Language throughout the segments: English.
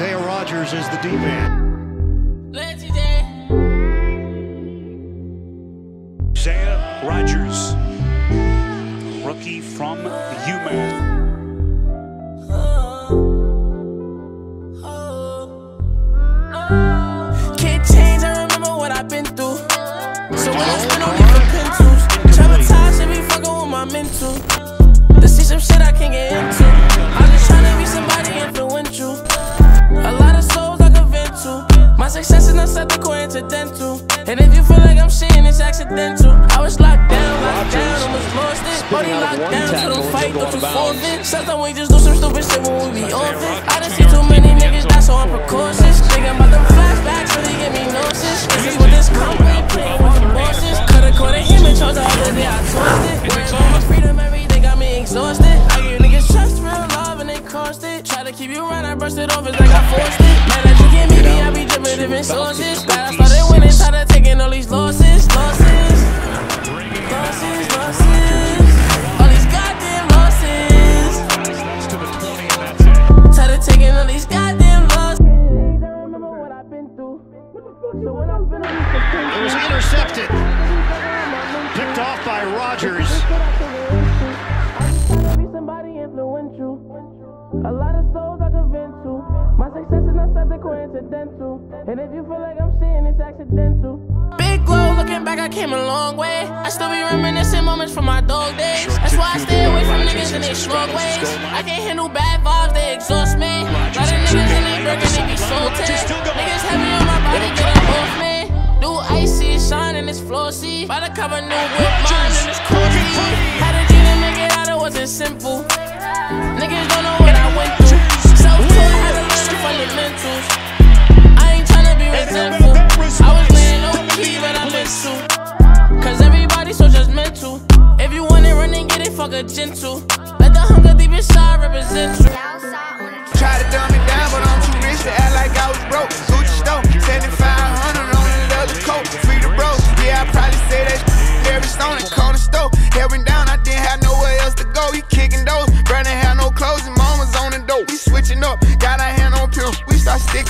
Isaiah Rodgers is the D man. Isaiah Rodgers, rookie from UMass. Can't change, I remember what I've been through. So when I spin on different pencils, traumatized, should be fucking with my mental. To see some shit I can't get into. Not something coincidental. And if you feel like I'm seeing it's accidental. I was locked down, locked down, almost lost it. Body locked down, so don't fight, don't you forfeit. Sometimes we just do some stupid shit when we be off it. I done see too many niggas die, so I'm precautious. Thinking about them flashbacks, really give me nauseous. This is what this company playing with some bosses. Coulda caught a him and chose the other day, I tossed it. Worried about my freedom, everything got me exhausted. I give niggas trust, real love, and they cost it. Try to keep you around, I brushed it off, it's like I forced it. Spin on these It was intercepted. Picked off by Rodgers. be somebody influential. A lot of souls I can vent to. My success is not something coincidental. And if you feel like I'm shitting, it's accidental. Big glow, looking back, I came a long way. I still be reminiscing moments from my dog days. That's why I stay away from niggas in they strong ways. I can't handle bad vibes, they exhaust me. Lot of niggas in they burger, they be. Niggas heavy on my body, get up off me. New icy shine and it's flossy. By the cover, new whip mine and it's costly.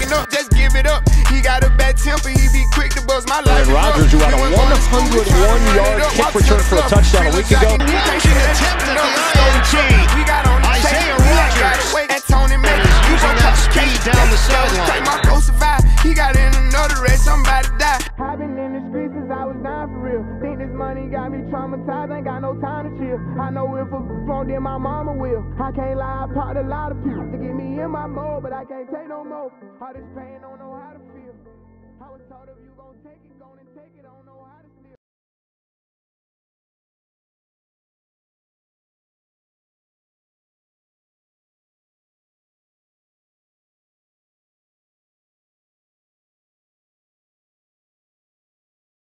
Sticking up, just give it up. He got a bad temper, he be quick to buzz my life. And Rodgers, who had a 101 yard kick return for a touchdown a week ago. Money got me traumatized, ain't got no time to chill. I know if a won't, then my mama will. I can't lie, I popped a lot of pills to get me in my mode, but I can't take no more. All this pain, don't know how to feel. I was told if you gon' take it, gon' and take it, don't know how.